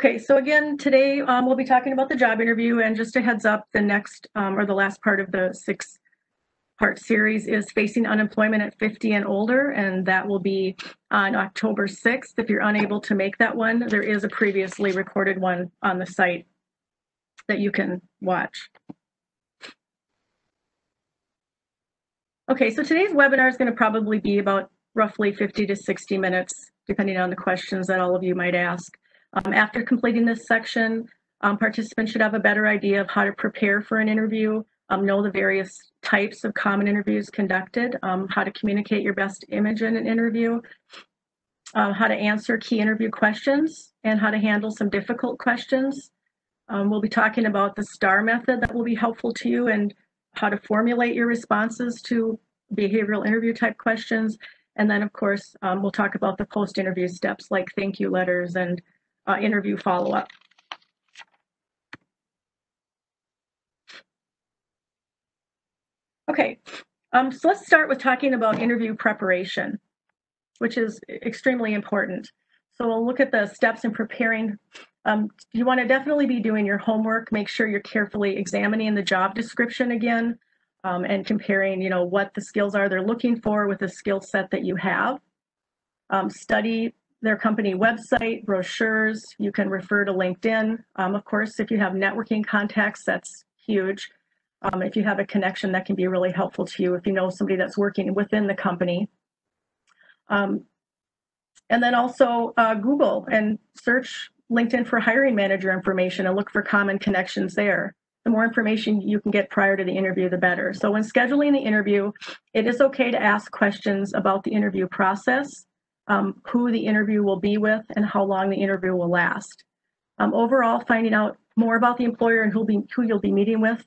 Okay, so again, today um, we'll be talking about the job interview and just a heads up, the next um, or the last part of the six part series is facing unemployment at 50 and older, and that will be on October 6th. If you're unable to make that one, there is a previously recorded one on the site that you can watch. Okay, so today's webinar is going to probably be about roughly 50 to 60 minutes, depending on the questions that all of you might ask. Um, after completing this section, um, participants should have a better idea of how to prepare for an interview, um, know the various types of common interviews conducted, um, how to communicate your best image in an interview, uh, how to answer key interview questions, and how to handle some difficult questions. Um, we'll be talking about the STAR method that will be helpful to you and how to formulate your responses to behavioral interview type questions. And then, of course, we'll talk about the post interview steps like thank you letters and uh, interview follow up. Okay, um, so let's start with talking about interview preparation, which is extremely important. So we'll look at the steps in preparing. Um, you want to definitely be doing your homework. Make sure you're carefully examining the job description again um, and comparing, you know, what the skills are they're looking for with the skill set that you have. Um, study their company website, brochures. You can refer to LinkedIn. Um, of course, if you have networking contacts, that's huge. Um, if you have a connection, that can be really helpful to you if you know somebody that's working within the company. Um, and then also uh, Google and search LinkedIn for hiring manager information and look for common connections there. The more information you can get prior to the interview, the better. So when scheduling the interview, it is okay to ask questions about the interview process, um, who the interview will be with, and how long the interview will last. Um, overall, finding out more about the employer and who, be, who you'll be meeting with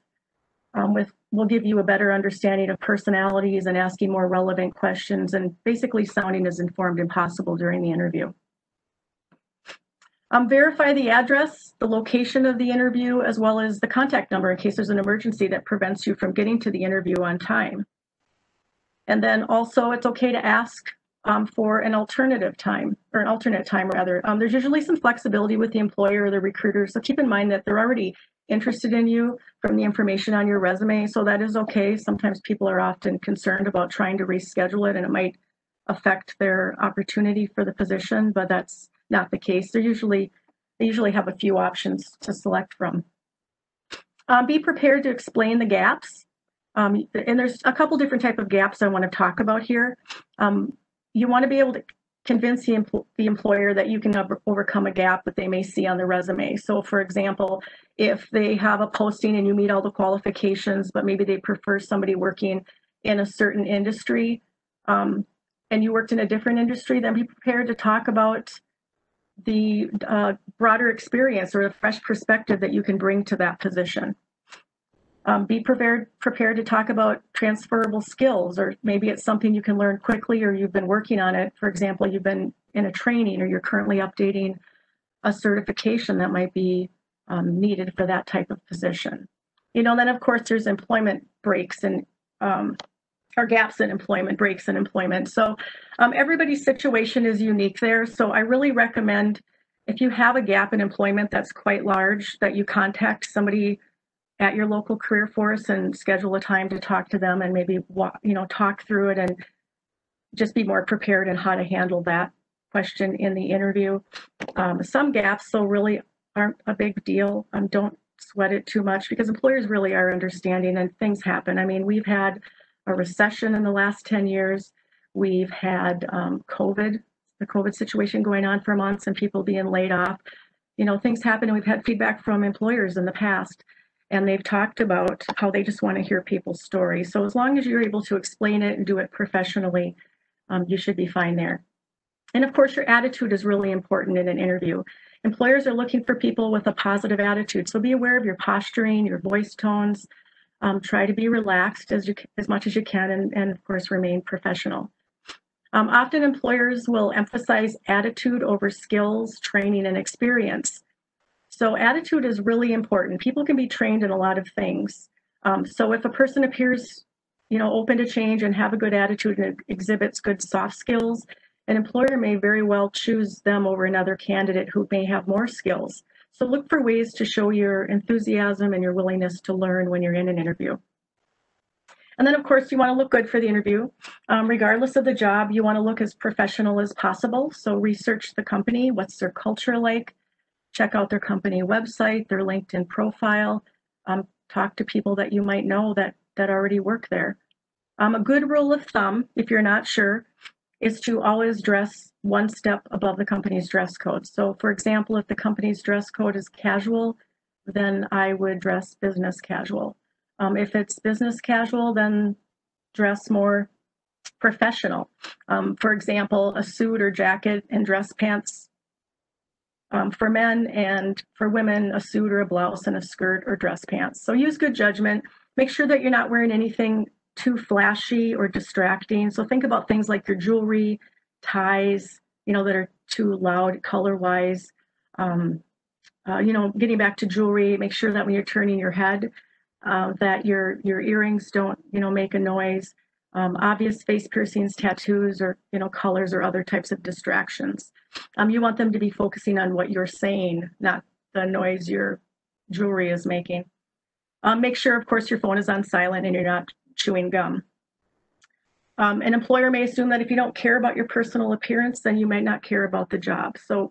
um, with will give you a better understanding of personalities and asking more relevant questions and basically sounding as informed as possible during the interview. Um, verify the address, the location of the interview, as well as the contact number in case there's an emergency that prevents you from getting to the interview on time. And then also it's okay to ask um, for an alternative time or an alternate time rather. Um, there's usually some flexibility with the employer or the recruiter. So keep in mind that they're already interested in you from the information on your resume. So that is okay. Sometimes people are often concerned about trying to reschedule it and it might affect their opportunity for the position, but that's not the case. They're usually, they usually have a few options to select from. Um, be prepared to explain the gaps. Um, and there's a couple different type of gaps I want to talk about here. You want to be able to convince the, empl the employer that you can overcome a gap that they may see on the resume. So for example, if they have a posting and you meet all the qualifications, but maybe they prefer somebody working in a certain industry um, and you worked in a different industry, then be prepared to talk about the uh, broader experience or the fresh perspective that you can bring to that position. Um, be prepared prepared to talk about transferable skills, or maybe it's something you can learn quickly, or you've been working on it. For example, you've been in a training, or you're currently updating a certification that might be um, needed for that type of position. You know, then of course there's employment breaks and um, or gaps in employment, breaks in employment. So um, everybody's situation is unique there. So I really recommend if you have a gap in employment that's quite large, that you contact somebody at your local career force and schedule a time to talk to them and maybe you know talk through it and just be more prepared in how to handle that question in the interview. Um, some gaps so really aren't a big deal. Um, don't sweat it too much because employers really are understanding and things happen. I mean, we've had a recession in the last 10 years. We've had um, COVID, the COVID situation going on for months and people being laid off. You know, things happen and we've had feedback from employers in the past and they've talked about how they just want to hear people's stories. So as long as you're able to explain it and do it professionally, um, you should be fine there. And of course, your attitude is really important in an interview. Employers are looking for people with a positive attitude. So be aware of your posturing, your voice tones. Um, try to be relaxed as, you, as much as you can and, and of course, remain professional. Um, often employers will emphasize attitude over skills, training, and experience. So attitude is really important. People can be trained in a lot of things. Um, so if a person appears, you know, open to change and have a good attitude and exhibits good soft skills, an employer may very well choose them over another candidate who may have more skills. So look for ways to show your enthusiasm and your willingness to learn when you're in an interview. And then, of course, you want to look good for the interview. Um, regardless of the job, you want to look as professional as possible. So research the company, what's their culture like, check out their company website, their LinkedIn profile, um, talk to people that you might know that, that already work there. Um, a good rule of thumb, if you're not sure, is to always dress one step above the company's dress code. So, for example, if the company's dress code is casual, then I would dress business casual. Um, if it's business casual, then dress more professional. Um, for example, a suit or jacket and dress pants um, for men, and for women, a suit or a blouse and a skirt or dress pants. So use good judgment. Make sure that you're not wearing anything too flashy or distracting. So think about things like your jewelry, ties, you know, that are too loud color wise. Um, uh, you know, getting back to jewelry, make sure that when you're turning your head, uh, that your your earrings don't, you know, make a noise. Um, obvious face piercings, tattoos, or you know, colors or other types of distractions. Um, you want them to be focusing on what you're saying, not the noise your jewelry is making. Um, make sure, of course, your phone is on silent and you're not chewing gum. Um, an employer may assume that if you don't care about your personal appearance, then you might not care about the job. So,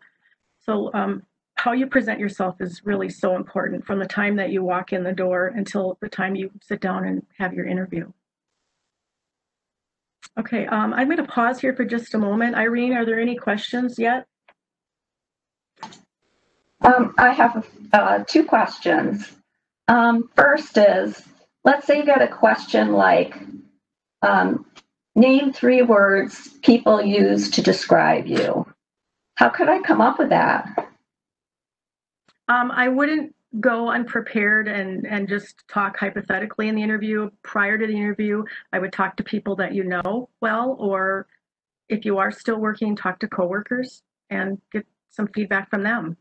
so um, how you present yourself is really so important from the time that you walk in the door until the time you sit down and have your interview. Okay, um, I'm going to pause here for just a moment. Irene, are there any questions yet? Um, I have uh, two questions. Um, first is, let's say you get a question like, um, name three words people use to describe you. How could I come up with that? Um, I wouldn't go unprepared and and just talk hypothetically in the interview. Prior to the interview, I would talk to people that you know well, or if you are still working, talk to coworkers and get some feedback from them.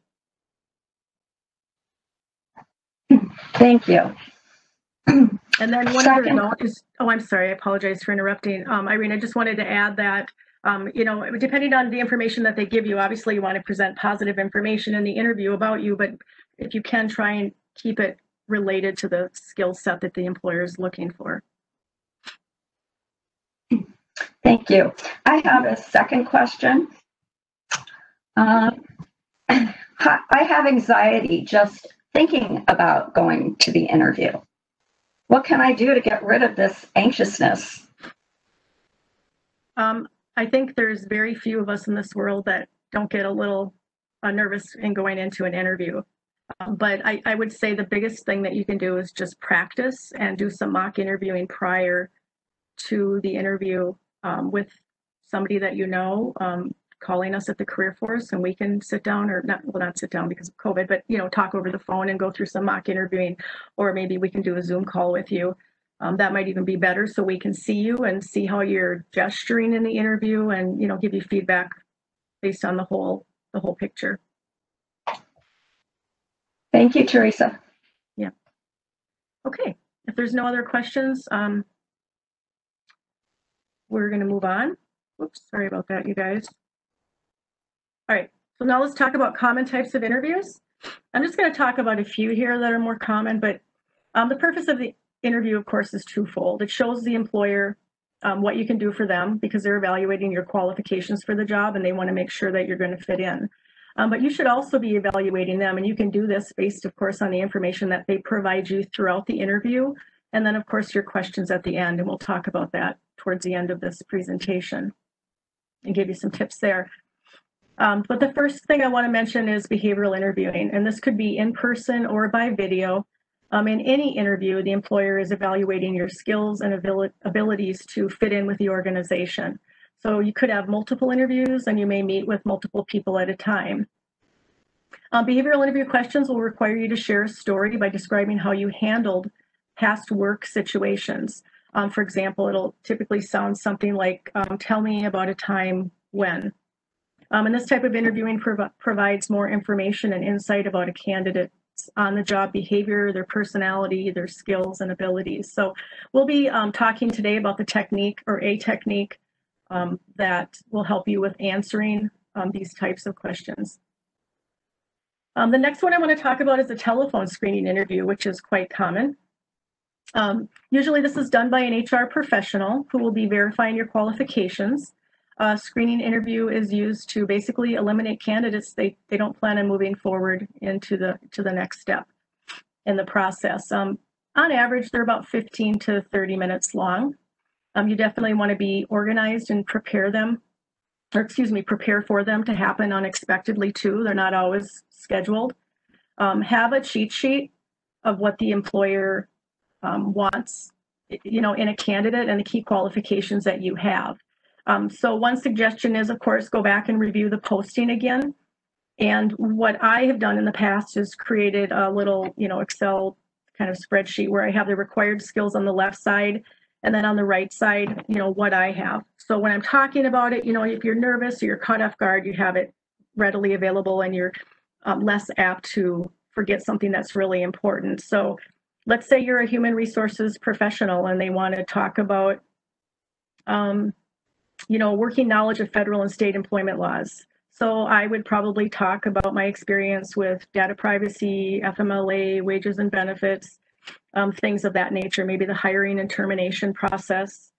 Thank you. And then one other note is, oh, I'm sorry, I apologize for interrupting. Um, Irene, I just wanted to add that, um, you know, depending on the information that they give you, obviously you want to present positive information in the interview about you, but if you can try and keep it related to the skill set that the employer is looking for. Thank you. I have a second question. Um, I have anxiety just thinking about going to the interview. What can I do to get rid of this anxiousness? Um, I think there's very few of us in this world that don't get a little uh, nervous in going into an interview. Um, but I, I would say the biggest thing that you can do is just practice and do some mock interviewing prior to the interview um, with somebody that you know, um, calling us at the career force and we can sit down or not, well, not sit down because of COVID, but you know, talk over the phone and go through some mock interviewing, or maybe we can do a Zoom call with you. Um, that might even be better so we can see you and see how you're gesturing in the interview and, you know, give you feedback based on the whole, the whole picture. Thank you, Teresa. Yeah. Okay, if there's no other questions, um, we're going to move on. Whoops, sorry about that, you guys. All right, so now let's talk about common types of interviews. I'm just going to talk about a few here that are more common, but um, the purpose of the interview, of course, is twofold. It shows the employer um, what you can do for them because they're evaluating your qualifications for the job and they want to make sure that you're going to fit in. Um, but you should also be evaluating them, and you can do this based, of course, on the information that they provide you throughout the interview. And then, of course, your questions at the end, and we'll talk about that towards the end of this presentation and give you some tips there. Um, but the first thing I want to mention is behavioral interviewing, and this could be in person or by video. Um, in any interview, the employer is evaluating your skills and abil- abilities to fit in with the organization. So you could have multiple interviews and you may meet with multiple people at a time. Uh, behavioral interview questions will require you to share a story by describing how you handled past work situations. Um, for example, it'll typically sound something like, um, tell me about a time when. Um, and this type of interviewing prov- provides more information and insight about a candidate's on the job behavior, their personality, their skills and abilities. So we'll be um, talking today about the technique or a technique um, that will help you with answering um, these types of questions. Um, the next one I want to talk about is a telephone screening interview, which is quite common. Um, usually this is done by an HR professional who will be verifying your qualifications. A screening interview is used to basically eliminate candidates they, they don't plan on moving forward into the to the next step in the process. Um, on average, they're about 15 to 30 minutes long. Um, you definitely want to be organized and prepare them, or excuse me, prepare for them to happen unexpectedly too. They're not always scheduled. Um, have a cheat sheet of what the employer um, wants, you know, in a candidate and the key qualifications that you have. Um, so one suggestion is, of course, go back and review the posting again. And what I have done in the past is created a little, you know, Excel kind of spreadsheet where I have the required skills on the left side and then on the right side, you know, what I have. So when I'm talking about it, you know, if you're nervous or you're caught off guard, you have it readily available and you're um, less apt to forget something that's really important. So let's say you're a human resources professional and they want to talk about, um, you know, working knowledge of federal and state employment laws. So I would probably talk about my experience with data privacy, FMLA, wages and benefits, um, things of that nature, maybe the hiring and termination process,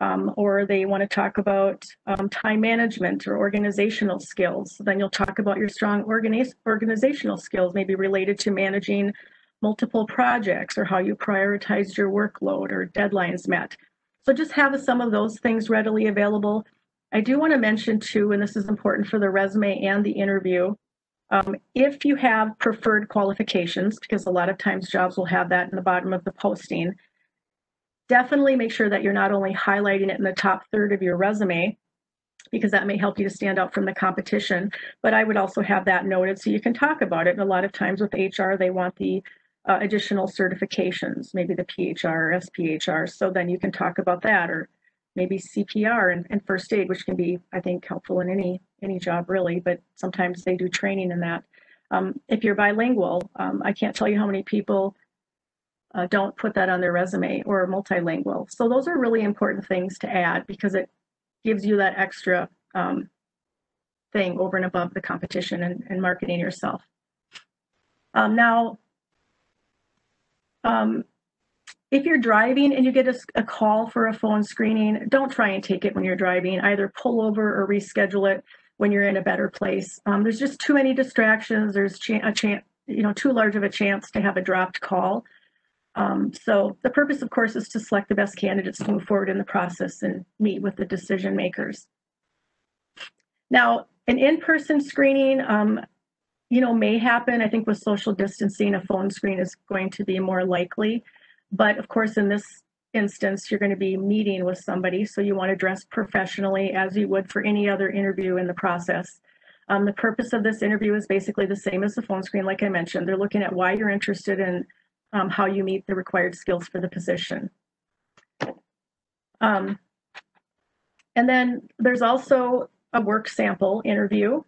um, or they want to talk about um, time management or organizational skills. Then you'll talk about your strong organiz- organizational skills, maybe related to managing multiple projects or how you prioritized your workload or deadlines met. So just have some of those things readily available. I do want to mention too, and this is important for the resume and the interview, um, if you have preferred qualifications, because a lot of times jobs will have that in the bottom of the posting, definitely make sure that you're not only highlighting it in the top third of your resume, because that may help you to stand out from the competition, but I would also have that noted so you can talk about it. And a lot of times with HR, they want the uh, additional certifications, maybe the PHR or SPHR, so then you can talk about that, or maybe CPR and, and first aid, which can be, I think, helpful in any any job really, but sometimes they do training in that. Um, if you're bilingual, um, I can't tell you how many people uh, don't put that on their resume or multilingual. So those are really important things to add because it gives you that extra um, thing over and above the competition and, and marketing yourself. Um, now, um, if you're driving and you get a, a, call for a phone screening, don't try and take it when you're driving. Either pull over or reschedule it when you're in a better place. Um, there's just too many distractions. There's a chance, you know, too large of a chance to have a dropped call. Um, so the purpose, of course, is to select the best candidates to move forward in the process and meet with the decision makers. Now, an in-person screening, um, you know, may happen. I think with social distancing, a phone screen is going to be more likely. But of course, in this instance, you're going to be meeting with somebody, so you want to dress professionally as you would for any other interview in the process. Um, the purpose of this interview is basically the same as the phone screen, like I mentioned. They're looking at why you're interested in um, how you meet the required skills for the position. Um, and then there's also a work sample interview.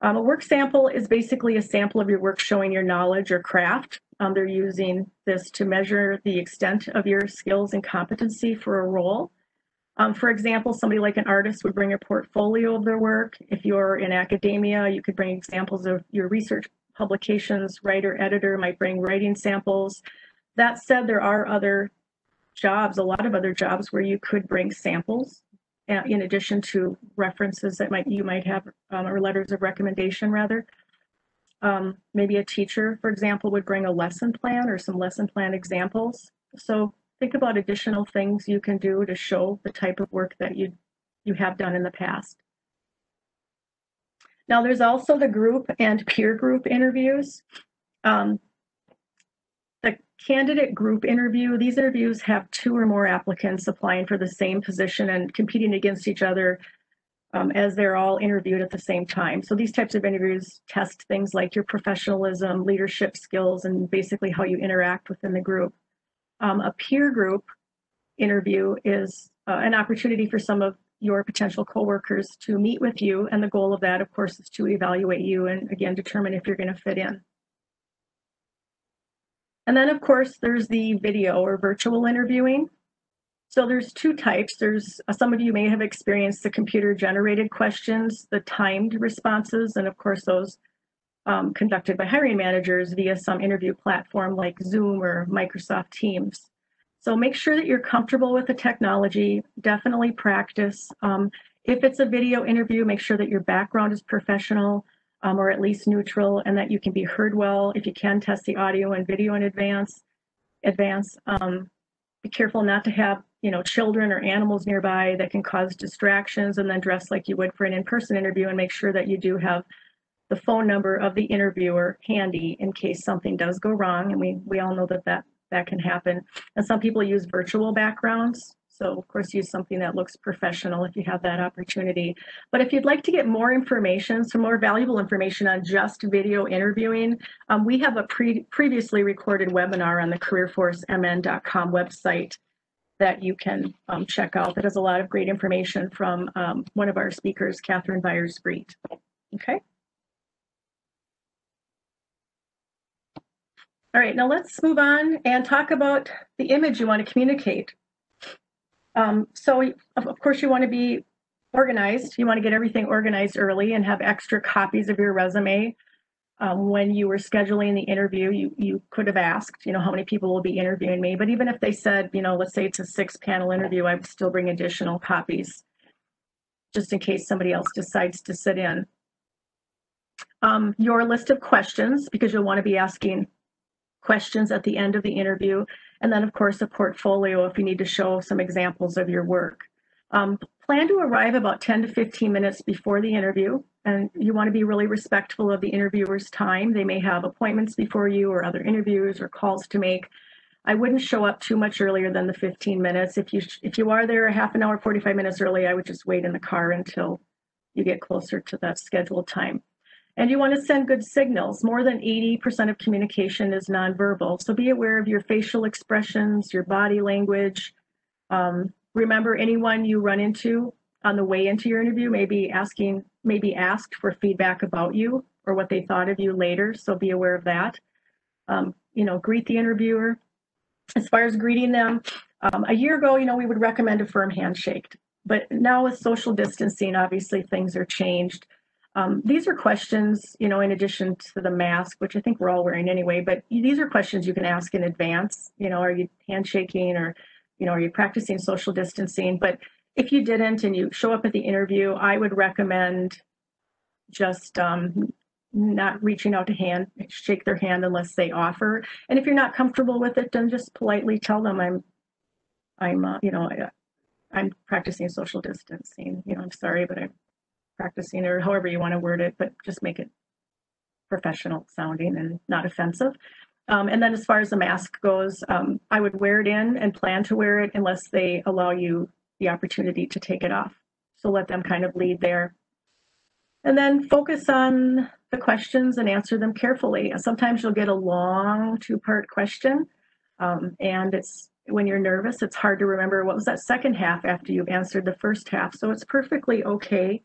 Um, a work sample is basically a sample of your work showing your knowledge or craft. Um, they're using this to measure the extent of your skills and competency for a role. Um, for example, somebody like an artist would bring a portfolio of their work. If you're in academia, you could bring examples of your research publications. Writer, editor might bring writing samples. That said, there are other jobs, a lot of other jobs where you could bring samples uh, in addition to references that might you might have um, or letters of recommendation rather. Um, maybe a teacher, for example, would bring a lesson plan or some lesson plan examples. So think about additional things you can do to show the type of work that you, you have done in the past. Now there's also the group and peer group interviews. Um, the candidate group interview, these interviews have two or more applicants applying for the same position and competing against each other um, as they're all interviewed at the same time. So these types of interviews test things like your professionalism, leadership skills, and basically how you interact within the group. Um, a peer group interview is uh, an opportunity for some of your potential coworkers to meet with you. And the goal of that, of course, is to evaluate you and again, determine if you're going to fit in. And then, of course, there's the video or virtual interviewing. So there's two types. There's uh, some of you may have experienced the computer generated questions, the timed responses, and of course those um, conducted by hiring managers via some interview platform like Zoom or Microsoft Teams. So make sure that you're comfortable with the technology, definitely practice. Um, if it's a video interview, make sure that your background is professional um, or at least neutral and that you can be heard well. If you can, test the audio and video in advance. advance. Um, be careful not to have you know children or animals nearby that can cause distractions and then dress like you would for an in-person interview and make sure that you do have the phone number of the interviewer handy in case something does go wrong and we we all know that that that can happen. And some people use virtual backgrounds so of course use something that looks professional if you have that opportunity. But if you'd like to get more information some more valuable information on just video interviewing um, we have a pre previously recorded webinar on the careerforcemn.com website that you can um, check out that has a lot of great information from um, one of our speakers catherine byers breed okay All right, now let's move on and talk about the image you want to communicate. Um, so, of course, you want to be organized. You want to get everything organized early and have extra copies of your resume. Um, when you were scheduling the interview, you, you could have asked, you know, how many people will be interviewing me. But even if they said, you know, let's say it's a six panel interview, I would still bring additional copies just in case somebody else decides to sit in. Um, your list of questions, because you'll want to be asking questions at the end of the interview, and then of course a portfolio if you need to show some examples of your work. Um, plan to arrive about 10 to 15 minutes before the interview, and you want to be really respectful of the interviewer's time. They may have appointments before you or other interviews or calls to make. I wouldn't show up too much earlier than the 15 minutes. If you if you are there a half an hour, 45 minutes early, I would just wait in the car until you get closer to that scheduled time. And you want to send good signals. More than 80% of communication is nonverbal. So be aware of your facial expressions, your body language. Um, remember anyone you run into on the way into your interview, maybe asking, maybe asked for feedback about you or what they thought of you later. So be aware of that. Um, you know, greet the interviewer. As far as greeting them, um, a year ago, you know, we would recommend a firm handshake. But now with social distancing, obviously things are changed. Um, these are questions, you know, in addition to the mask, which I think we're all wearing anyway, but these are questions you can ask in advance. You know, are you handshaking or, you know, are you practicing social distancing? But if you didn't and you show up at the interview, I would recommend just um, not reaching out to hand, shake their hand unless they offer. And if you're not comfortable with it, then just politely tell them I'm, I'm, uh, you know, I, I'm practicing social distancing. You know, I'm sorry, but I'm practicing or however you want to word it, but just make it professional sounding and not offensive. Um, and then as far as the mask goes, um, I would wear it in and plan to wear it unless they allow you the opportunity to take it off. So let them kind of lead there. And then focus on the questions and answer them carefully. Sometimes you'll get a long two-part question um, and it's when you're nervous, it's hard to remember what was that second half after you've answered the first half. So it's perfectly okay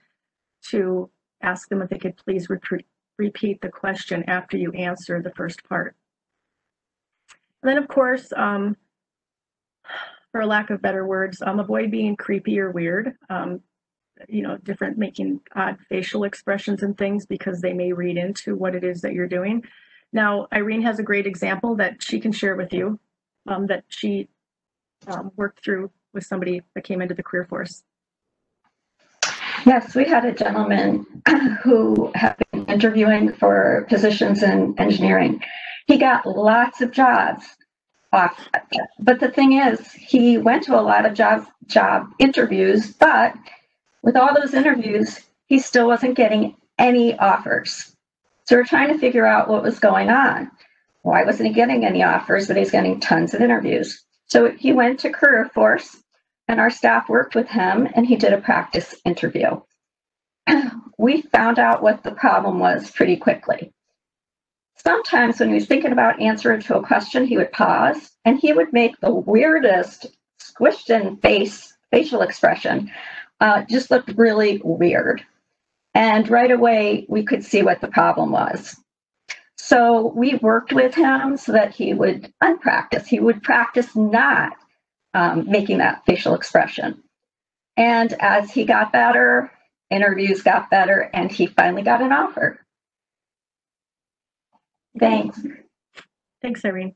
to ask them if they could please repeat the question after you answer the first part. And then, of course, um, for lack of better words, um, avoid being creepy or weird. Um, you know, different making odd facial expressions and things because they may read into what it is that you're doing. Now, Irene has a great example that she can share with you um, that she um, worked through with somebody that came into the career force. Yes, we had a gentleman who had been interviewing for positions in engineering. He got lots of jobs off, but the thing is, he went to a lot of job job interviews, but with all those interviews, he still wasn't getting any offers. So we're trying to figure out what was going on. Why wasn't he getting any offers, but he's getting tons of interviews? So he went to Career Force and our staff worked with him and he did a practice interview. we found out what the problem was pretty quickly. Sometimes when he was thinking about answering to a question, he would pause and he would make the weirdest squished in face facial expression. Uh, just looked really weird. And right away, we could see what the problem was. So we worked with him so that he would unpractice. He would practice not um, making that facial expression. And as he got better, interviews got better, and he finally got an offer. Thanks. Thanks, Irene.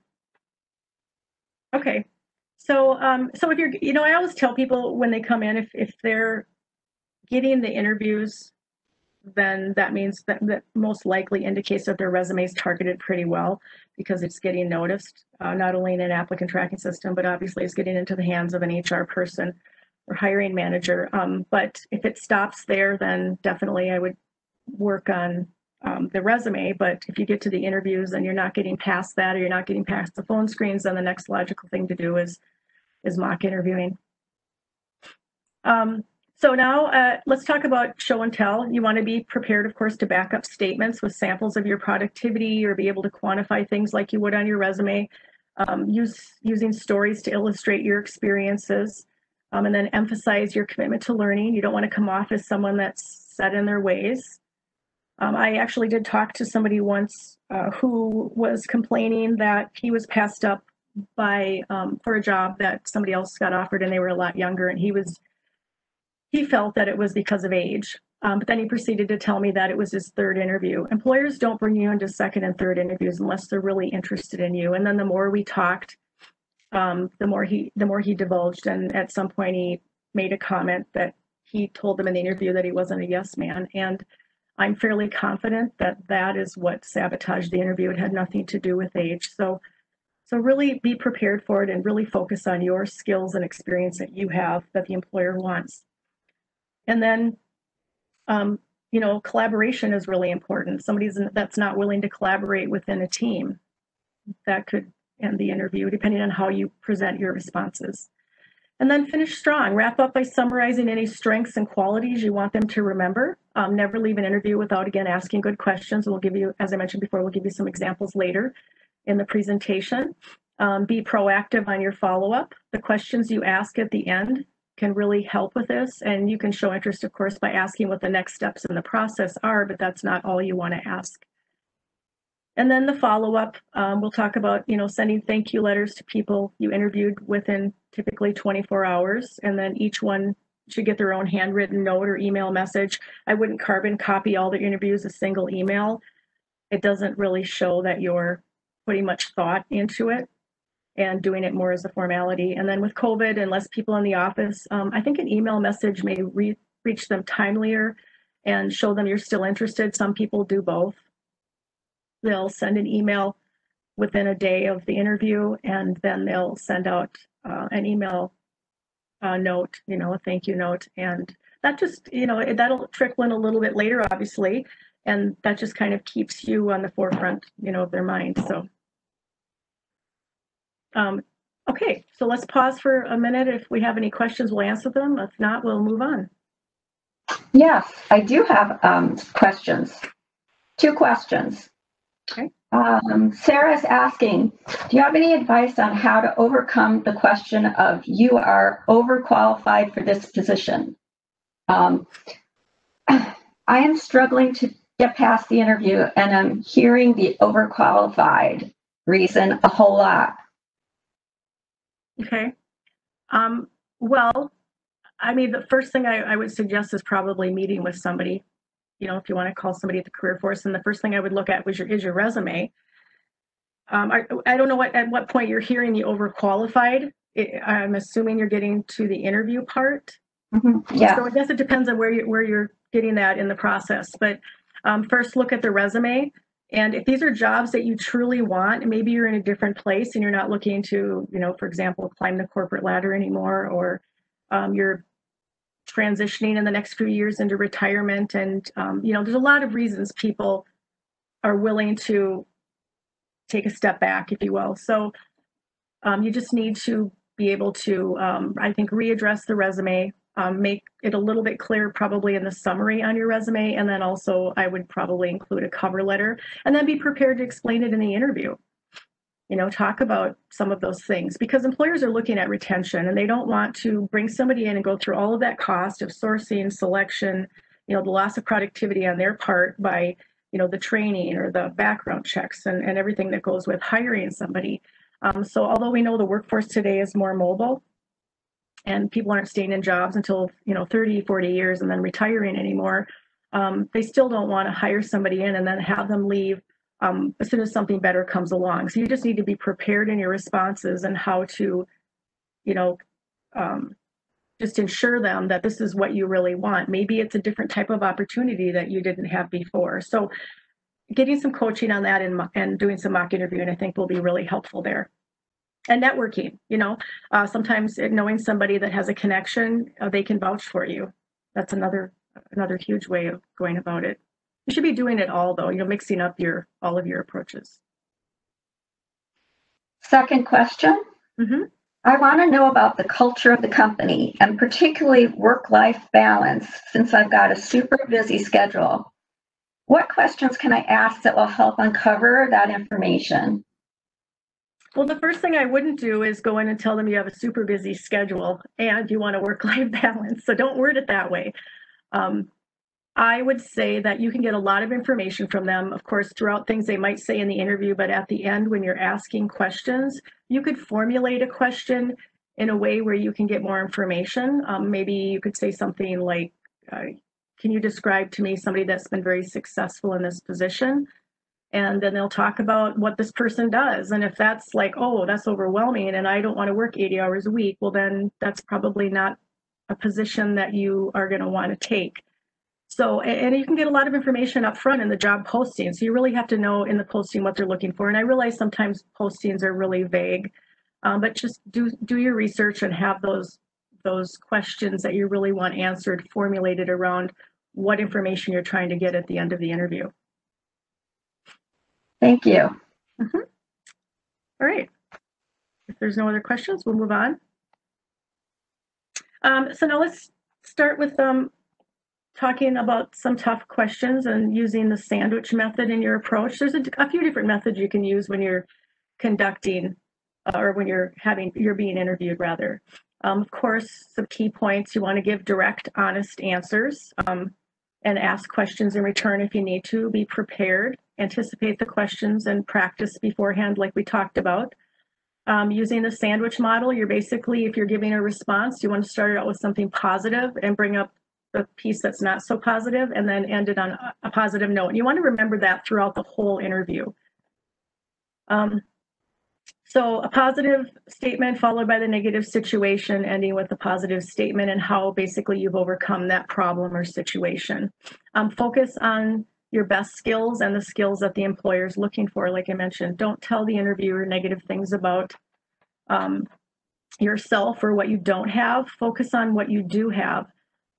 Okay, so um, so if you're, you know, I always tell people when they come in, if if they're getting the interviews, then that means that that most likely indicates that their resume is targeted pretty well because it's getting noticed, uh, not only in an applicant tracking system, but obviously it's getting into the hands of an HR person or hiring manager. Um, but if it stops there, then definitely I would work on um, the resume. But if you get to the interviews and you're not getting past that, or you're not getting past the phone screens, then the next logical thing to do is is mock interviewing. Um, so now uh, let's talk about show and tell. You want to be prepared, of course, to back up statements with samples of your productivity or be able to quantify things like you would on your resume. Um, use using stories to illustrate your experiences um, and then emphasize your commitment to learning. You don't want to come off as someone that's set in their ways. Um, I actually did talk to somebody once uh, who was complaining that he was passed up by um, for a job that somebody else got offered and they were a lot younger and he was he felt that it was because of age. Um, but then he proceeded to tell me that it was his third interview. Employers don't bring you into second and third interviews unless they're really interested in you and then the more we talked um, the more he the more he divulged and at some point he made a comment that he told them in the interview that he wasn't a yes man and i'm fairly confident that that is what sabotaged the interview. It had nothing to do with age. So so really be prepared for it and really focus on your skills and experience that you have that the employer wants. And then um, you know collaboration is really important. Somebody's that's not willing to collaborate within a team that could end the interview, depending on how you present your responses. And then finish strong. Wrap up by summarizing any strengths and qualities you want them to remember. Um, never leave an interview without, again, asking good questions. We'll give you, as I mentioned before, we'll give you some examples later in the presentation. Um, be proactive on your follow-up. The questions you ask at the end can really help with this. And you can show interest, of course, by asking what the next steps in the process are, but that's not all you want to ask. And then the follow-up, um, we'll talk about, you know, sending thank you letters to people you interviewed within typically 24 hours. And then each one should get their own handwritten note or email message. I wouldn't carbon copy all the interviews a single email. It doesn't really show that you're putting much thought into it and doing it more as a formality. And then with COVID and less people in the office, um, I think an email message may re- reach them timelier and show them you're still interested. Some people do both they'll send an email within a day of the interview and then they'll send out uh, an email uh, note, you know, a thank you note. And that just, you know, that'll trickle in a little bit later, obviously. And that just kind of keeps you on the forefront, you know, of their mind. So, um, okay, so let's pause for a minute. If we have any questions, we'll answer them. If not, we'll move on. Yes, I do have um, questions. Two questions. Okay. Um, Sarah's asking, do you have any advice on how to overcome the question of you are overqualified for this position? Um, I am struggling to get past the interview and I'm hearing the overqualified reason a whole lot. Okay. Um, well, I mean, the first thing I, I would suggest is probably meeting with somebody you know, if you want to call somebody at the career force, and the first thing I would look at was your is your resume. Um, I, I don't know what at what point you're hearing the overqualified. It, I'm assuming you're getting to the interview part. Mm-hmm. Yeah. So I guess it depends on where you where you're getting that in the process. But um, first, look at the resume. And if these are jobs that you truly want, maybe you're in a different place and you're not looking to, you know, for example, climb the corporate ladder anymore, or um, you're transitioning in the next few years into retirement. And, um, you know, there's a lot of reasons people are willing to take a step back, if you will. So um, you just need to be able to, um, I think, readdress the resume, um, make it a little bit clearer, probably in the summary on your resume. And then also, I would probably include a cover letter and then be prepared to explain it in the interview you know talk about some of those things because employers are looking at retention and they don't want to bring somebody in and go through all of that cost of sourcing selection you know the loss of productivity on their part by you know the training or the background checks and, and everything that goes with hiring somebody. Um, so although we know the workforce today is more mobile and people aren't staying in jobs until you know 30 40 years and then retiring anymore um, they still don't want to hire somebody in and then have them leave um, as soon as something better comes along. So you just need to be prepared in your responses and how to you know um, just ensure them that this is what you really want. Maybe it's a different type of opportunity that you didn't have before. So getting some coaching on that and, and doing some mock interviewing i think will be really helpful there. And networking you know uh, sometimes knowing somebody that has a connection uh, they can vouch for you. That's another another huge way of going about it you should be doing it all though you know mixing up your all of your approaches Second question. hmm I want to know about the culture of the company and particularly work-life balance since I've got a super busy schedule. What questions can I ask that will help uncover that information? well the first thing i wouldn't do is go in and tell them you have a super busy schedule and you want to work life balance so don't word it that way um, I would say that you can get a lot of information from them, of course, throughout things they might say in the interview, but at the end, when you're asking questions, you could formulate a question in a way where you can get more information. Um, maybe you could say something like, uh, Can you describe to me somebody that's been very successful in this position? And then they'll talk about what this person does. And if that's like, oh, that's overwhelming and I don't want to work 80 hours a week, well, then that's probably not a position that you are going to want to take. So, and you can get a lot of information up front in the job posting. So you really have to know in the posting what they're looking for. And I realize sometimes postings are really vague, um, but just do do your research and have those those questions that you really want answered formulated around what information you're trying to get at the end of the interview. Thank you. All right. If there's no other questions, we'll move on. Um, so now let's start with um, talking about some tough questions and using the sandwich method in your approach. There's a, a few different methods you can use when you're conducting uh, or when you're having you're being interviewed rather. Um, of course, some key points you want to give direct, honest answers um, and ask questions in return if you need to. Be prepared, anticipate the questions, and practice beforehand, like we talked about. Um, using the sandwich model, you're basically, if you're giving a response, you want to start out with something positive and bring up the piece that's not so positive and then end it on a, a positive note. And you want to remember that throughout the whole interview. Um, so a positive statement followed by the negative situation, ending with a positive statement and how basically you've overcome that problem or situation. Um, focus on your best skills and the skills that the employer is looking for. Like I mentioned, don't tell the interviewer negative things about um, yourself or what you don't have. Focus on what you do have.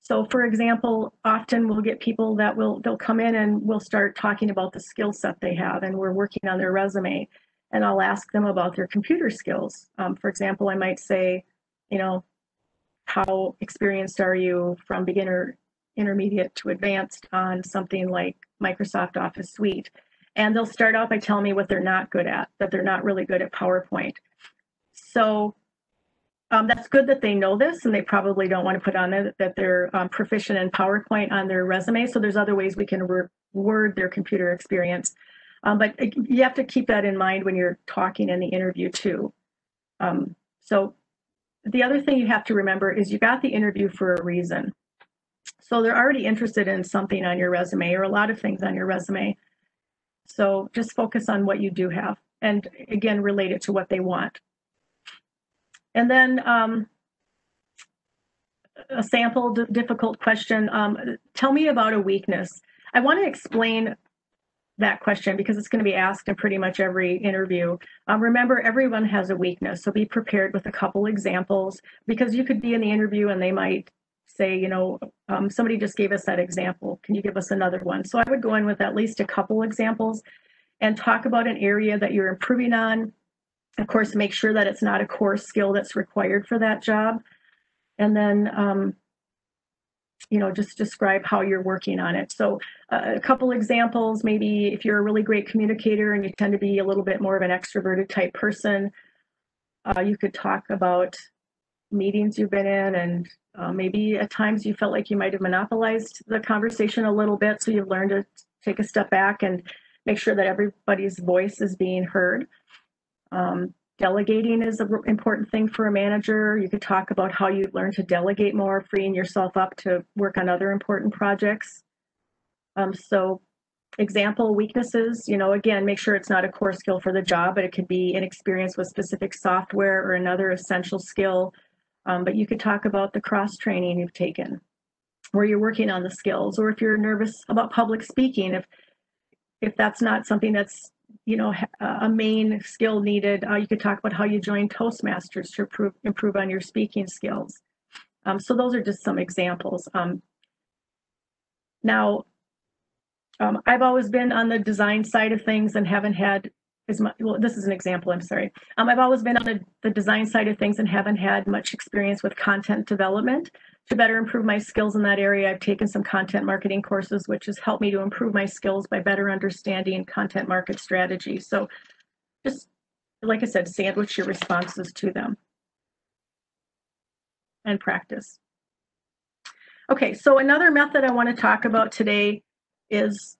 So, for example, often we'll get people that will they'll come in and we'll start talking about the skill set they have, and we're working on their resume, and I'll ask them about their computer skills. Um, for example, I might say, you know, how experienced are you from beginner, intermediate to advanced on something like Microsoft Office Suite? And they'll start out by telling me what they're not good at, that they're not really good at PowerPoint. So um, that's good that they know this and they probably don't want to put on there that, they're um, proficient in PowerPoint on their resume. So there's other ways we can word their computer experience. Um, but uh, you have to keep that in mind when you're talking in the interview too. Um, so the other thing you have to remember is you got the interview for a reason. So they're already interested in something on your resume or a lot of things on your resume. So just focus on what you do have and again, relate it to what they want. And then um, a sample d- difficult question. Um, tell me about a weakness. I want to explain that question because it's going to be asked in pretty much every interview. Um, remember, everyone has a weakness, so be prepared with a couple examples because you could be in the interview and they might say, you know, um, somebody just gave us that example. Can you give us another one? So I would go in with at least a couple examples and talk about an area that you're improving on. Of course, make sure that it's not a core skill that's required for that job. And then, um, you know, just describe how you're working on it. So uh, a couple examples, maybe if you're a really great communicator and you tend to be a little bit more of an extroverted type person, uh, you could talk about meetings you've been in and uh, maybe at times you felt like you might have monopolized the conversation a little bit. So you've learned to take a step back and make sure that everybody's voice is being heard. Um, delegating is an important thing for a manager. You could talk about how you learn to delegate more, freeing yourself up to work on other important projects. Um, so example weaknesses, you know, again, make sure it's not a core skill for the job, but it could be an experience with specific software or another essential skill. Um, but you could talk about the cross training you've taken, where you're working on the skills, or if you're nervous about public speaking, if if that's not something that's you know a main skill needed, uh, you could talk about how you joined Toastmasters to improve improve on your speaking skills. Um, so those are just some examples. Um, now, um, I've always been on the design side of things and haven't had as much, well, this is an example, I'm sorry. Um, I've always been on the, the design side of things and haven't had much experience with content development. To better improve my skills in that area, I've taken some content marketing courses, which has helped me to improve my skills by better understanding content market strategy. So just, like I said, sandwich your responses to them and practice. Okay, so another method I want to talk about today is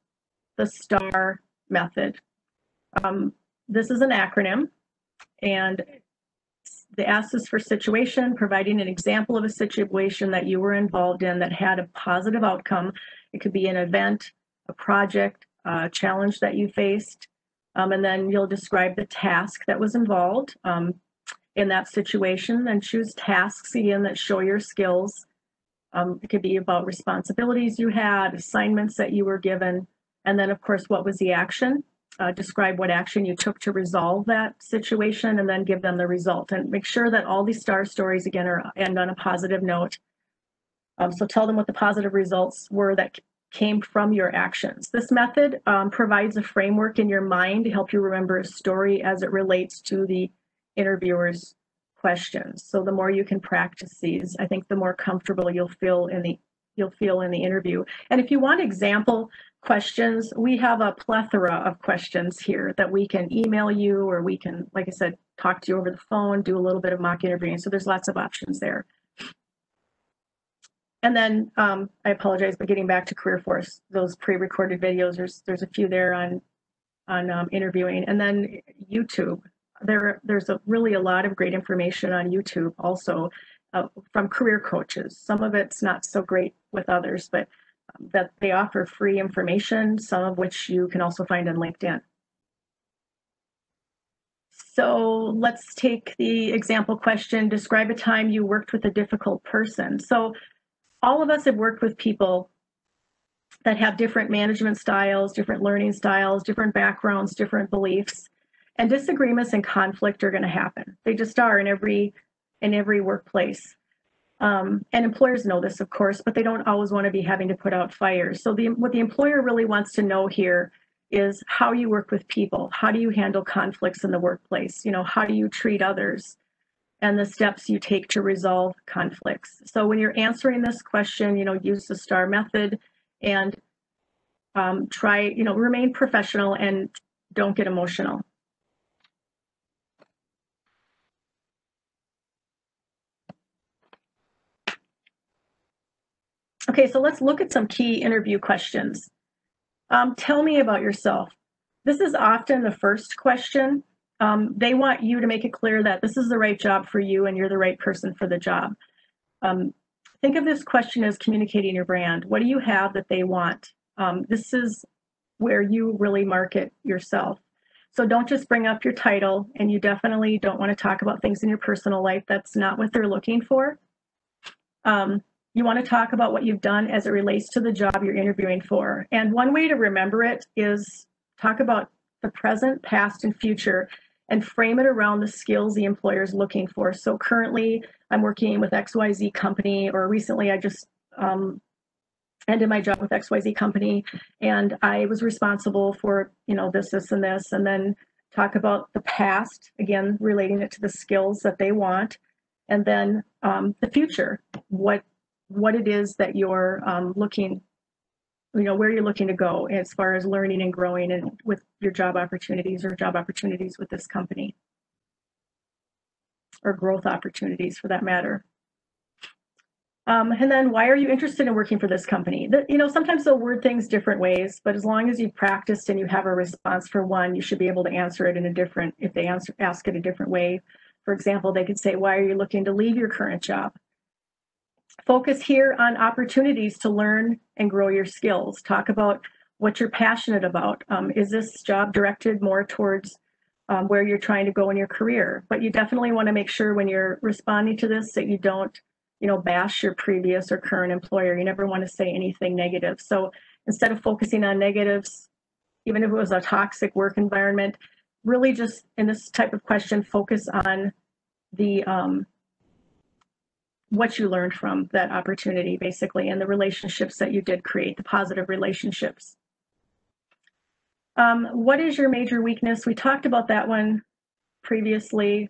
the STAR method. Um, this is an acronym, and the S is for situation, providing an example of a situation that you were involved in that had a positive outcome. It could be an event, a project, a challenge that you faced, um, and then you'll describe the task that was involved um, in that situation. Then choose tasks again that show your skills um, it could be about responsibilities you had, assignments that you were given, and then, of course, what was the action? Uh, describe what action you took to resolve that situation, and then give them the result. And make sure that all these star stories, again, are end on a positive note. Um, so tell them what the positive results were that came from your actions. This method um, provides a framework in your mind to help you remember a story as it relates to the interviewer's questions. So the more you can practice these, I think the more comfortable you'll feel in the you'll feel in the interview. And if you want example questions, we have a plethora of questions here that we can email you or we can, like I said, talk to you over the phone, do a little bit of mock interviewing. So there's lots of options there. And then um, I apologize, but getting back to Career Force, those pre-recorded videos, there's there's a few there on on um, interviewing, and then YouTube there there's a, really a lot of great information on YouTube also uh, from career coaches. Some of it's not so great with others, but that they offer free information, some of which you can also find on LinkedIn. So let's take the example question, describe a time you worked with a difficult person. So all of us have worked with people that have different management styles, different learning styles, different backgrounds, different beliefs and disagreements and conflict are going to happen they just are in every in every workplace um, and employers know this of course but they don't always want to be having to put out fires. So the what the employer really wants to know here is how you work with people. How do you handle conflicts in the workplace? You know how do you treat others? And the steps you take to resolve conflicts. So when you're answering this question you know use the star method and um, try you know remain professional and don't get emotional Okay, so let's look at some key interview questions. Um, tell me about yourself. This is often the first question. Um, they want you to make it clear that this is the right job for you and you're the right person for the job. Um, think of this question as communicating your brand. What do you have that they want? Um, this is where you really market yourself. So don't just bring up your title, and you definitely don't want to talk about things in your personal life. That's not what they're looking for. Um, you want to talk about what you've done as it relates to the job you're interviewing for. And one way to remember it is talk about the present, past, and future and frame it around the skills the employer is looking for. So currently, I'm working with XYZ company, or recently I just um, ended my job with XYZ company, and I was responsible for you know this, this, and this, and then talk about the past again, relating it to the skills that they want, and then um, the future. What what it is that you're um, looking, you know, where you're looking to go as far as learning and growing and with your job opportunities or job opportunities with this company or growth opportunities for that matter. Um, and then why are you interested in working for this company? The, you know, sometimes they'll word things different ways, but as long as you've practiced and you have a response for one, you should be able to answer it in a different, if they answer, ask it a different way. For example, they could say, why are you looking to leave your current job? Focus here on opportunities to learn and grow your skills. Talk about what you're passionate about. Um, is this job directed more towards um, where you're trying to go in your career? But you definitely want to make sure when you're responding to this that you don't you know, bash your previous or current employer. You never want to say anything negative. So instead of focusing on negatives, even if it was a toxic work environment, really just in this type of question, focus on the um, what you learned from that opportunity, basically, and the relationships that you did create, the positive relationships. Um, what is your major weakness? We talked about that one previously.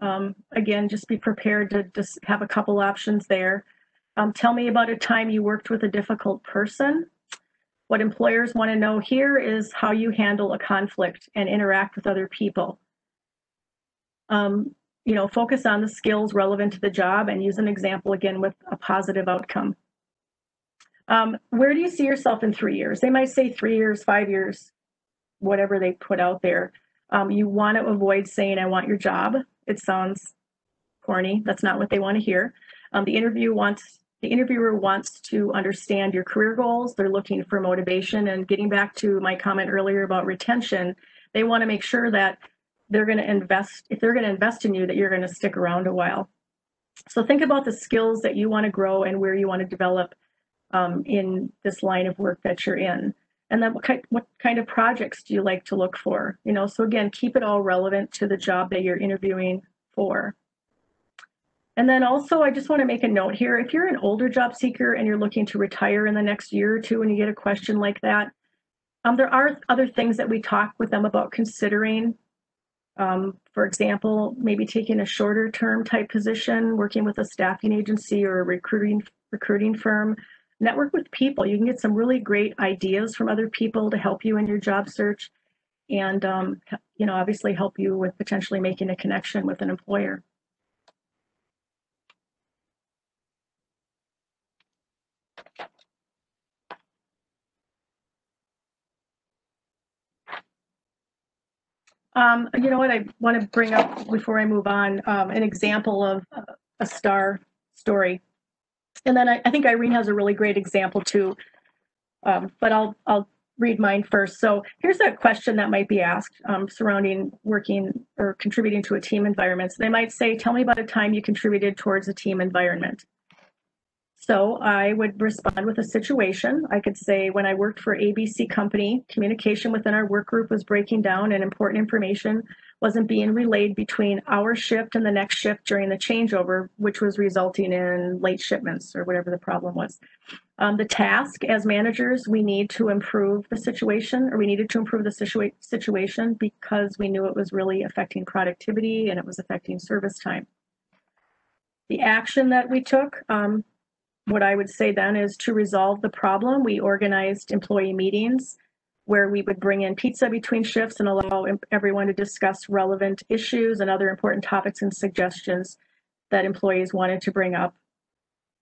Um, again, just be prepared to just have a couple options there. Um, tell me about a time you worked with a difficult person. What employers want to know here is how you handle a conflict and interact with other people. Um, you know, focus on the skills relevant to the job and use an example again with a positive outcome. Um, where do you see yourself in three years? They might say three years, five years, whatever they put out there. Um, you want to avoid saying, I want your job. It sounds corny. That's not what they want to hear. Um, the interview wants the interviewer wants to understand your career goals. They're looking for motivation. And getting back to my comment earlier about retention, they want to make sure that they're going to invest, if they're going to invest in you, that you're going to stick around a while. So think about the skills that you want to grow and where you want to develop um, in this line of work that you're in. And then what kind, what kind of projects do you like to look for? You know so again keep it all relevant to the job that you're interviewing for. And then also i just want to make a note here if you're an older job seeker and you're looking to retire in the next year or two and you get a question like that um, there are other things that we talk with them about considering um, for example maybe taking a shorter term type position working with a staffing agency or a recruiting recruiting firm network with people. You can get some really great ideas from other people to help you in your job search and, um, you know, obviously help you with potentially making a connection with an employer. Um, you know what I want to bring up before I move on, um, an example of a star story. And then I, I think Irene has a really great example too. Um, but I'll I'll read mine first. So here's a question that might be asked um, surrounding working or contributing to a team environment. So they might say, tell me about a time you contributed towards a team environment. So I would respond with a situation. I could say, when I worked for ABC Company, communication within our work group was breaking down and important information wasn't being relayed between our shift and the next shift during the changeover, which was resulting in late shipments or whatever the problem was. Um, the task as managers, we need to improve the situation, or we needed to improve the situa- situation because we knew it was really affecting productivity and it was affecting service time. The action that we took, um, what I would say then is to resolve the problem, we organized employee meetings where we would bring in pizza between shifts and allow everyone to discuss relevant issues and other important topics and suggestions that employees wanted to bring up.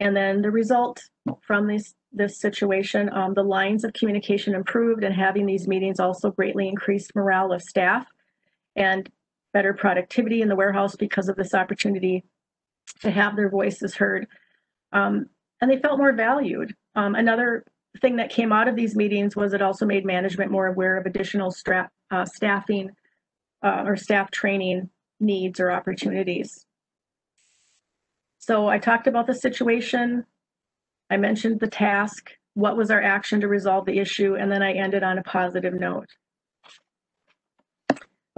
And then the result from this, this situation, um, the lines of communication improved and having these meetings also greatly increased morale of staff and better productivity in the warehouse because of this opportunity to have their voices heard. Um, and they felt more valued. Um, another thing that came out of these meetings was it also made management more aware of additional uh, staffing uh, or staff training needs or opportunities. So I talked about the situation. I mentioned the task. What was our action to resolve the issue? And then I ended on a positive note.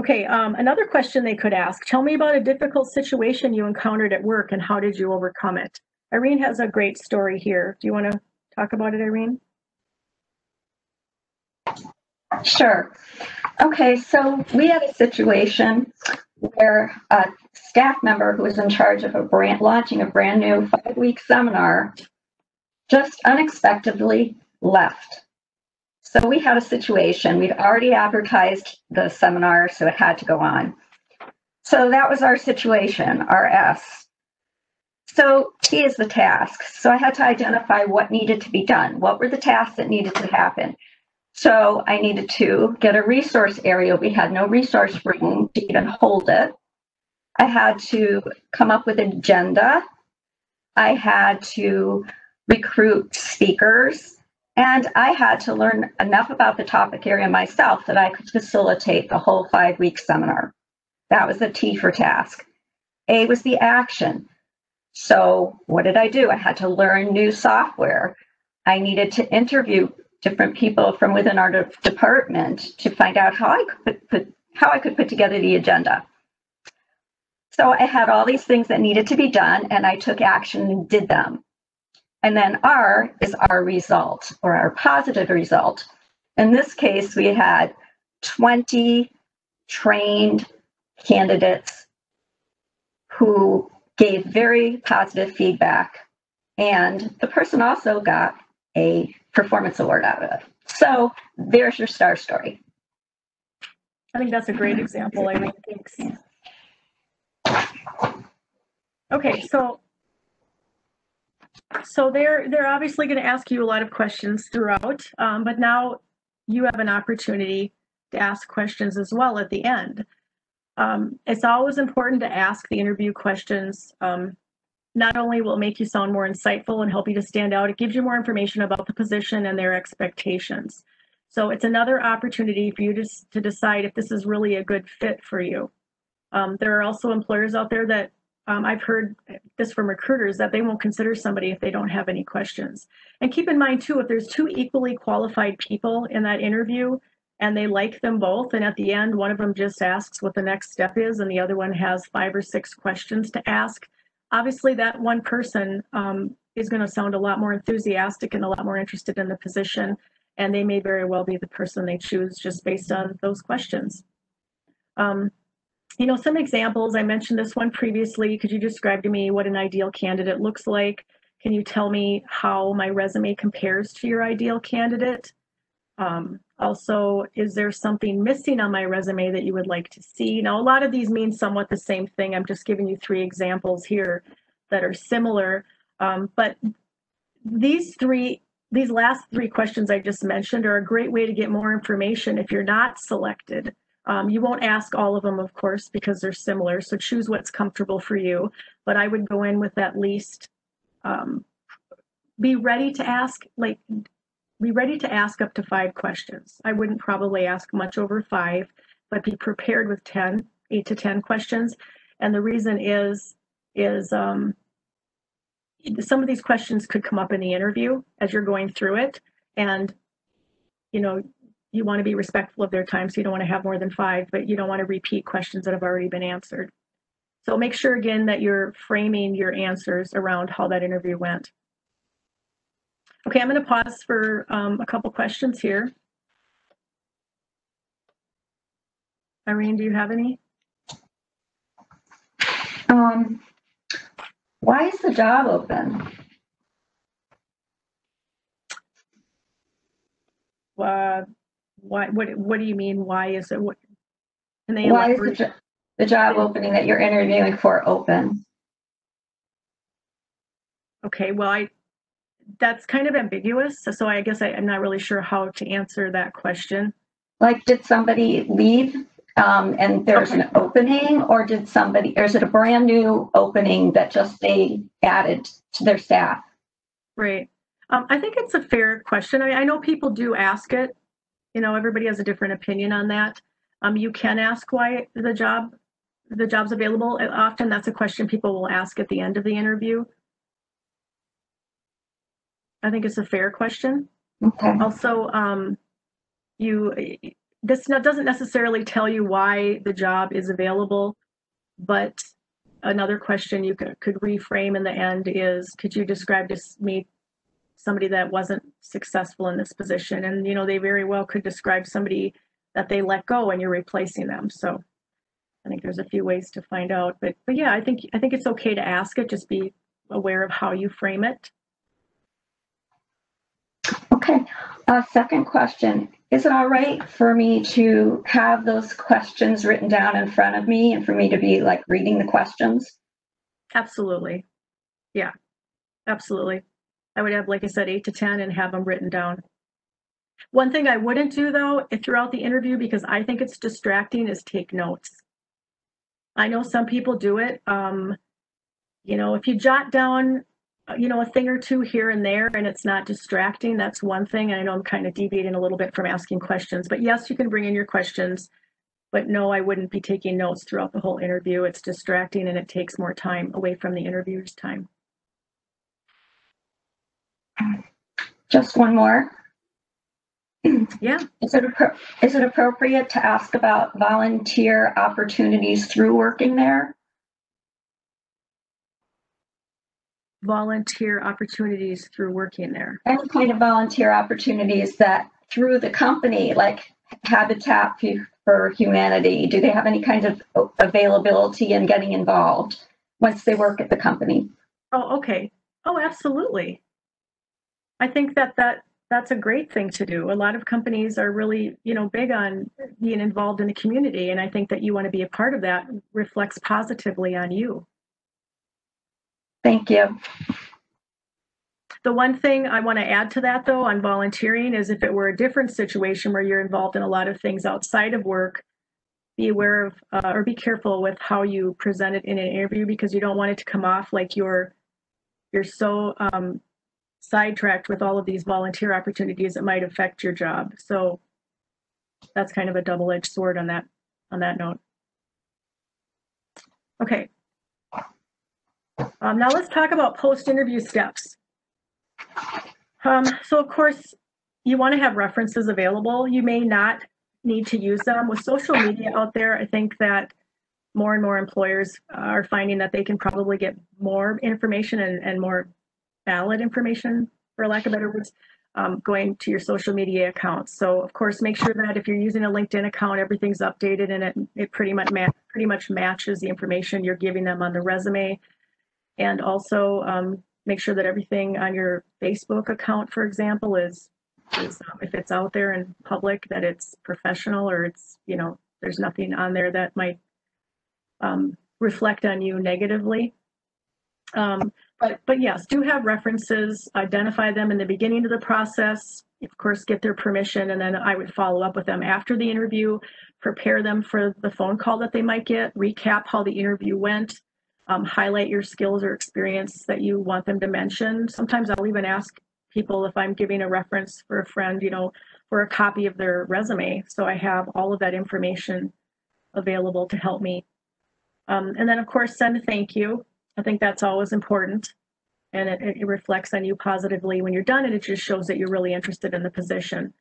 Okay, um, another question they could ask Tell me about a difficult situation you encountered at work and how did you overcome it? Irene has a great story here. Do you want to talk about it, Irene? Sure. Okay, so we had a situation where a staff member who was in charge of a brand launching a brand new five week seminar just unexpectedly left. So we had a situation. We'd already advertised the seminar, so it had to go on. So that was our situation, our S. So T is the task. So I had to identify what needed to be done. What were the tasks that needed to happen? So I needed to get a resource area. We had no resource room to even hold it. I had to come up with an agenda. I had to recruit speakers. And I had to learn enough about the topic area myself that I could facilitate the whole five week seminar. That was the T for task. A was the action. So, what did I do? I had to learn new software. I needed to interview different people from within our de- department to find out how I could put, put, how I could put together the agenda. So I had all these things that needed to be done, and I took action and did them. And then R is our result or our positive result. In this case, we had 20 trained candidates who gave very positive feedback. And the person also got a performance award out of it. So there's your star story. I think that's a great example, Eileen. Thanks. Okay, so so they're they're obviously going to ask you a lot of questions throughout, um, but now you have an opportunity to ask questions as well at the end. Um, it's always important to ask the interview questions. Um, not only will it make you sound more insightful and help you to stand out, it gives you more information about the position and their expectations. So it's another opportunity for you to, to decide if this is really a good fit for you. Um, there are also employers out there that um, I've heard this from recruiters that they won't consider somebody if they don't have any questions. And keep in mind too, if there's two equally qualified people in that interview and they like them both, and at the end, one of them just asks what the next step is and the other one has five or six questions to ask, obviously that one person um, is going to sound a lot more enthusiastic and a lot more interested in the position. And they may very well be the person they choose just based on those questions. Um, you know, some examples, I mentioned this one previously. Could you describe to me what an ideal candidate looks like? Can you tell me how my resume compares to your ideal candidate? Um, also, is there something missing on my resume that you would like to see? Now, a lot of these mean somewhat the same thing. I'm just giving you three examples here that are similar. Um, but these three, these last three questions I just mentioned are a great way to get more information if you're not selected. Um, you won't ask all of them, of course, because they're similar. So choose what's comfortable for you. But I would go in with at least um, be ready to ask, like, be ready to ask up to five questions. I wouldn't probably ask much over five, but be prepared with 10, eight to 10 questions. And the reason is, is um, some of these questions could come up in the interview as you're going through it. And, you know, you want to be respectful of their time, so you don't want to have more than five, but you don't want to repeat questions that have already been answered. So make sure again that you're framing your answers around how that interview went. Okay, I'm going to pause for um, a couple questions here. Irene, do you have any? Um, why is the job open? Uh, why, what, what do you mean? Why is it? What, can they Why is the, jo- the job opening that you're interviewing for open? Okay, well, I, that's kind of ambiguous. So I guess I, I'm not really sure how to answer that question. Like, did somebody leave um, and there's an opening, or did somebody, or is it a brand new opening that just they added to their staff? Right. Um, I think it's a fair question. I, I know people do ask it. You know, everybody has a different opinion on that. Um, you can ask why the job, the job's available. Often that's a question people will ask at the end of the interview. I think it's a fair question. Okay. Also, um, you, this not, doesn't necessarily tell you why the job is available, but another question you could, could reframe in the end is, could you describe to me somebody that wasn't successful in this position? And, you know, they very well could describe somebody that they let go and you're replacing them. So I think there's a few ways to find out, but, but yeah, I think, I think it's okay to ask it, just be aware of how you frame it. Okay. Uh, second question. Is it all right for me to have those questions written down in front of me and for me to be like reading the questions? Absolutely. Yeah, absolutely. I would have, like I said, eight to 10 and have them written down. One thing I wouldn't do though, throughout the interview, because I think it's distracting, is take notes. I know some people do it. Um, you know, if you jot down, Uh, you know, a thing or two here and there and it's not distracting, that's one thing. And I know I'm kind of deviating a little bit from asking questions, but yes, you can bring in your questions. But no, I wouldn't be taking notes throughout the whole interview. It's distracting and it takes more time away from the interviewer's time. Just one more. Yeah. Is it, is it appropriate to ask about volunteer opportunities through working there? Volunteer opportunities through working there. Any kind of volunteer opportunities that through the company, like Habitat for Humanity, do they have any kind of availability in getting involved once they work at the company? Oh, okay. Oh, absolutely. I think that that that's a great thing to do. A lot of companies are really, you know, big on being involved in the community, and I think that you want to be a part of that reflects positively on you. Thank you. The one thing I want to add to that, though, on volunteering is if it were a different situation where you're involved in a lot of things outside of work, be aware of uh, or be careful with how you present it in an interview because you don't want it to come off like you're you're so um, sidetracked with all of these volunteer opportunities that might affect your job. So that's kind of a double-edged sword on that on that note. Okay. Um, now let's talk about post-interview steps. Um, so of course, you want to have references available. You may not need to use them. With social media out there, I think that more and more employers are finding that they can probably get more information and, and more valid information, for lack of better words, um, going to your social media accounts. So of course, make sure that if you're using a LinkedIn account, everything's updated and it, it pretty much pretty much matches the information you're giving them on the resume. And also um, make sure that everything on your Facebook account, for example, is is um, if it's out there in public that it's professional or it's you know there's nothing on there that might um, reflect on you negatively. Um, but, but yes, do have references, identify them in the beginning of the process, of course, get their permission, and then I would follow up with them after the interview, prepare them for the phone call that they might get, recap how the interview went, um, highlight your skills or experience that you want them to mention. Sometimes I'll even ask people if I'm giving a reference for a friend, you know, for a copy of their resume. So I have all of that information available to help me. Um, and then, of course, send a thank you. I think that's always important. And it, it reflects on you positively when you're done, and it just shows that you're really interested in the position.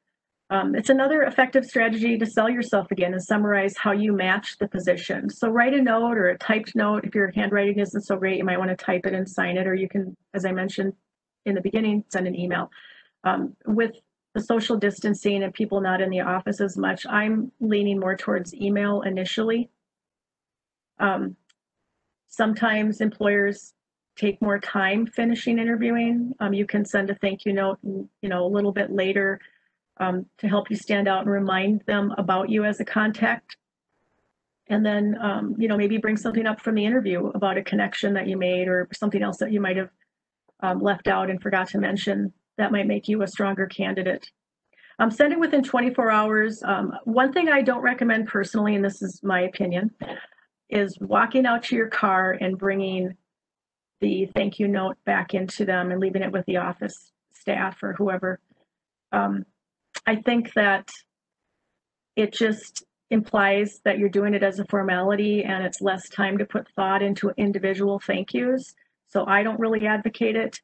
Um, it's another effective strategy to sell yourself again and summarize how you match the position. So write a note or a typed note. If your handwriting isn't so great, you might want to type it and sign it, or you can, as I mentioned in the beginning, send an email. Um, with the social distancing and people not in the office as much, I'm leaning more towards email initially. Um, sometimes employers take more time finishing interviewing. Um, you can send a thank you note, you know, a little bit later um, to help you stand out and remind them about you as a contact. And then, um, you know, maybe bring something up from the interview about a connection that you made or something else that you might have um, left out and forgot to mention that might make you a stronger candidate. Um, send it within 24 hours. Um, one thing I don't recommend personally, and this is my opinion, is walking out to your car and bringing the thank you note back into them and leaving it with the office staff or whoever. Um, I think that it just implies that you're doing it as a formality and it's less time to put thought into individual thank yous. So I don't really advocate it.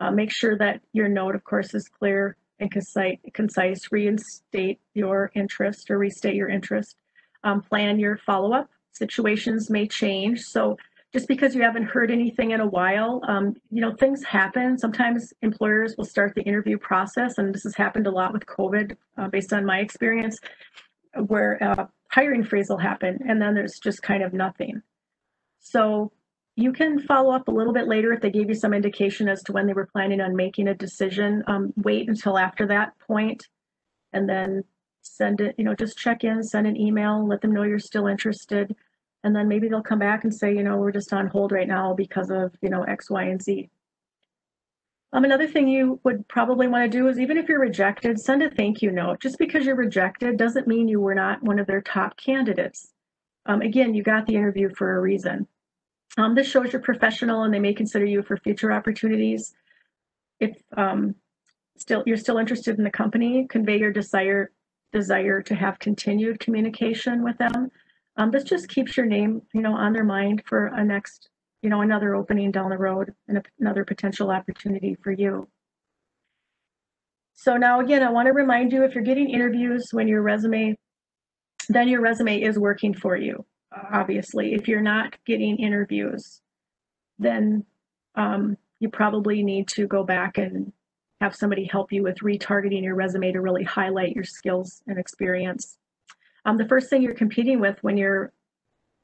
Uh, make sure that your note, of course, is clear and concise, concise reinstate your interest or restate your interest. Um, plan your follow up situations may change. So just because you haven't heard anything in a while, um, you know, things happen. Sometimes employers will start the interview process, and this has happened a lot with COVID, uh, based on my experience, where a hiring freeze will happen, and then there's just kind of nothing. So you can follow up a little bit later if they gave you some indication as to when they were planning on making a decision. Um, wait until after that point, and then send it, you know, just check in, send an email, let them know you're still interested. And then maybe they'll come back and say, you know, we're just on hold right now because of, you know, X, Y, and Z. Um, another thing you would probably want to do is even if you're rejected, send a thank you note. Just because you're rejected doesn't mean you were not one of their top candidates. Um, again, you got the interview for a reason. Um, this shows you're professional and they may consider you for future opportunities. If um, still you're still interested in the company, convey your desire desire to have continued communication with them. Um, this just keeps your name, you know, on their mind for a next, you know, another opening down the road and a, another potential opportunity for you. So now again, I want to remind you if you're getting interviews when your resume, then your resume is working for you. Obviously, if you're not getting interviews, then um, you probably need to go back and have somebody help you with retargeting your resume to really highlight your skills and experience. Um, the first thing you're competing with when you're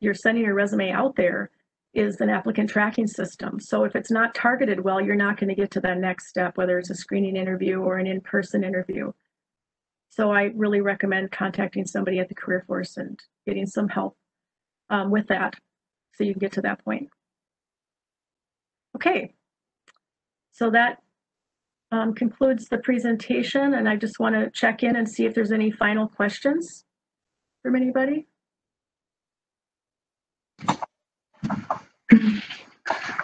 you're sending your resume out there is an applicant tracking system. So if it's not targeted well, you're not going to get to that next step, whether it's a screening interview or an in-person interview. So I really recommend contacting somebody at the Career Force and getting some help um, with that so you can get to that point. Okay, so that um, concludes the presentation, and I just want to check in and see if there's any final questions from anybody.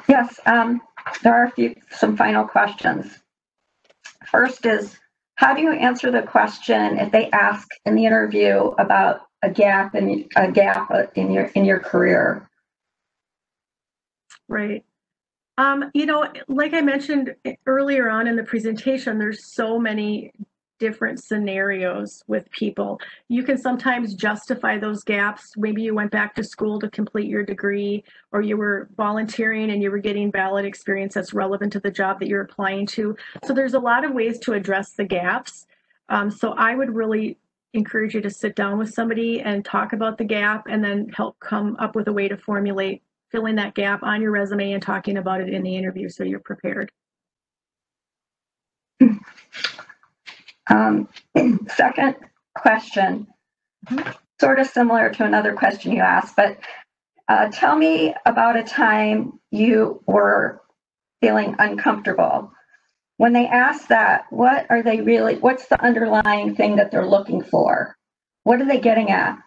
Yes, um, there are a few, some final questions. First is, how do you answer the question if they ask in the interview about a gap in a gap in your in your career? Right. Um, you know, like I mentioned earlier on in the presentation, there's so many different scenarios with people. You can sometimes justify those gaps. Maybe you went back to school to complete your degree, or you were volunteering and you were getting valid experience that's relevant to the job that you're applying to. So there's a lot of ways to address the gaps. Um, so I would really encourage you to sit down with somebody and talk about the gap and then help come up with a way to formulate filling that gap on your resume and talking about it in the interview so you're prepared. Um, second question, mm-hmm. sort of similar to another question you asked, but uh, tell me about a time you were feeling uncomfortable. When they ask that, what are they really, what's the underlying thing that they're looking for? What are they getting at?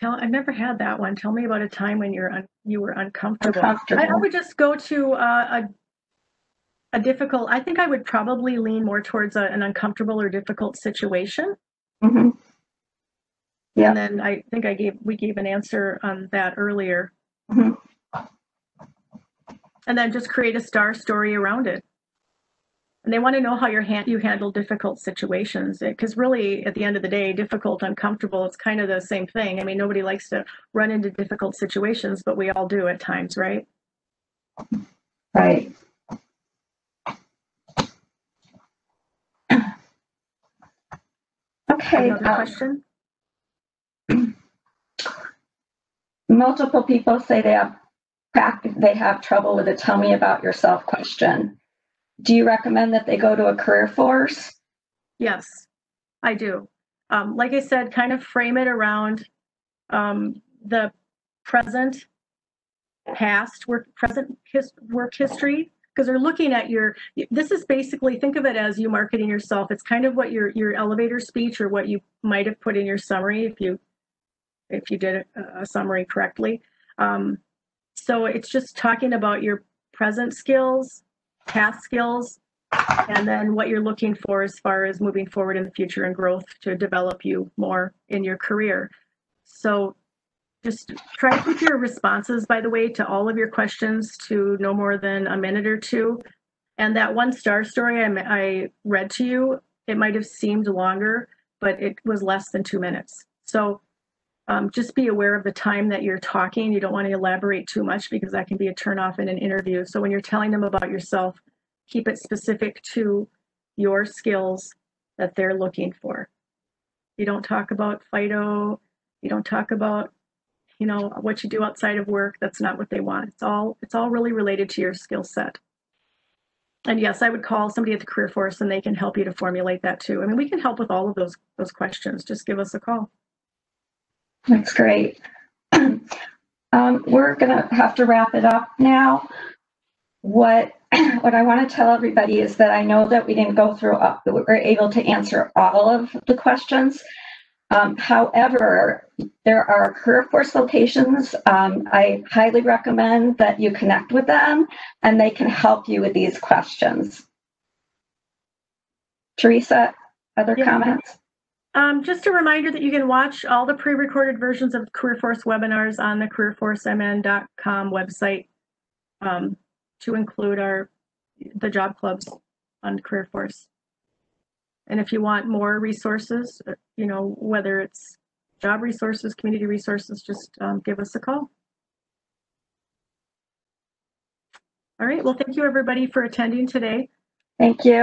Tell, I've never had that one. Tell me about a time when you're un, you were uncomfortable. uncomfortable. I, I, would just go to uh, a a difficult. I think I would probably lean more towards a, an uncomfortable or difficult situation. Mm-hmm. Yeah. And then I think I gave we gave an answer on that earlier. Mm-hmm. And then just create a star story around it and they want to know how you you handle difficult situations because really at the end of the day difficult uncomfortable it's kind of the same thing i mean nobody likes to run into difficult situations but we all do at times right right okay another um, question multiple people say they have they have trouble with a tell me about yourself question do you recommend that they go to a career force? Yes, I do. Um, like I said, kind of frame it around um, the present, past work, present his, work history, because they're looking at your. This is basically think of it as you marketing yourself. It's kind of what your your elevator speech or what you might have put in your summary if you if you did a, summary correctly. Um, so it's just talking about your present skills, past skills, and then what you're looking for as far as moving forward in the future and growth to develop you more in your career. So just try to keep your responses, by the way, to all of your questions to no more than a minute or two. And that one star story I, I read to you, it might have seemed longer, but it was less than two minutes. So um, just be aware of the time that you're talking. You don't want to elaborate too much because that can be a turnoff in an interview. So when you're telling them about yourself, keep it specific to your skills that they're looking for. You don't talk about Fido. You don't talk about, you know, what you do outside of work. That's not what they want. It's all it's all really related to your skill set. And yes, I would call somebody at the Career Force and they can help you to formulate that too. I mean, we can help with all of those those questions. Just give us a call. That's great. um, we're going to have to wrap it up now. What what I want to tell everybody is that I know that we didn't go through, uh, we were able to answer all of the questions. Um, however, there are career force locations. Um, I highly recommend that you connect with them and they can help you with these questions. Teresa, other Yeah. comments? Um, just a reminder that you can watch all the pre-recorded versions of Career Force webinars on the careerforcemn.com website um, to include our the job clubs on Career Force. And if you want more resources, uh, you know, whether it's job resources, community resources, just um, give us a call. All right. Well, thank you everybody for attending today. Thank you.